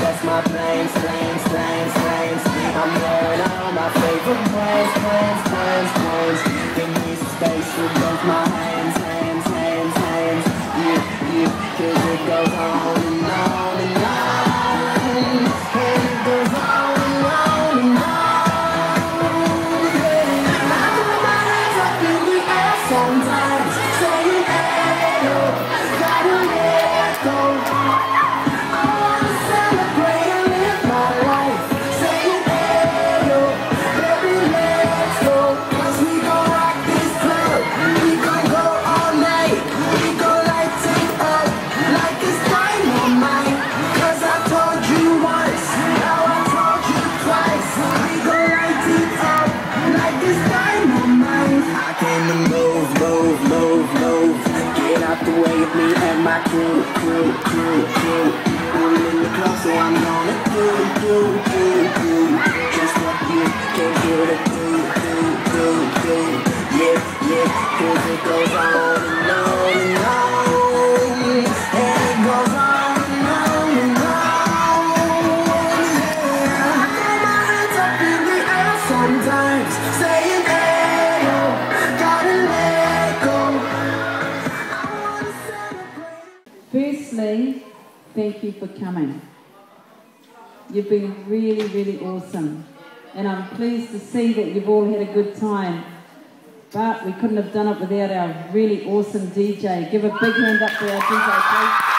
That's my plans, plans, plans, plans I'm wearing all my favorite plans, plans, plans, plans In me space for both my of me and my crew, crew, crew, crew. I'm in the club, so I'm gonna do, do, do, do. Just what you came here to do, do, do, do. Yeah, yeah, 'cause it goes on Firstly, thank you for coming. You've been really, really awesome. And I'm pleased to see that you've all had a good time. But we couldn't have done it without our really awesome DJ. Give a big hand up for our DJ, please.